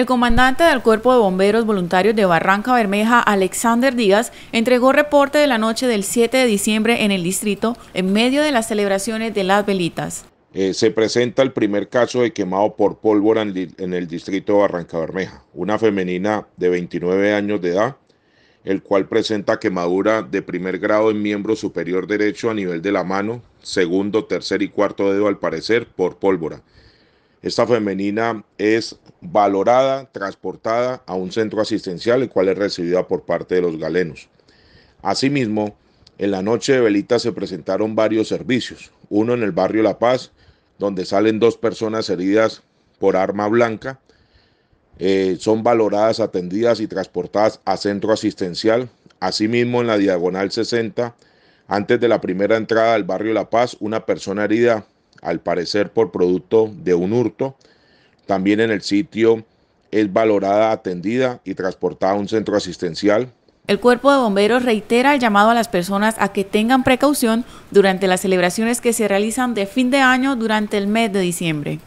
El comandante del Cuerpo de Bomberos Voluntarios de Barranca Bermeja, Alexander Díaz, entregó reporte de la noche del 7 de diciembre en el distrito en medio de las celebraciones de las velitas. Eh, se presenta el primer caso de quemado por pólvora en, en el distrito de Barranca Bermeja, una femenina de 29 años de edad, el cual presenta quemadura de primer grado en miembro superior derecho a nivel de la mano, segundo, tercer y cuarto dedo al parecer, por pólvora. Esta femenina es valorada, transportada a un centro asistencial, el cual es recibida por parte de los galenos. Asimismo, en la noche de velita se presentaron varios servicios, uno en el barrio La Paz, donde salen dos personas heridas por arma blanca, eh, son valoradas, atendidas y transportadas a centro asistencial. Asimismo, en la diagonal 60, antes de la primera entrada al barrio La Paz, una persona herida al parecer por producto de un hurto. También en el sitio es valorada, atendida y transportada a un centro asistencial. El cuerpo de bomberos reitera el llamado a las personas a que tengan precaución durante las celebraciones que se realizan de fin de año durante el mes de diciembre.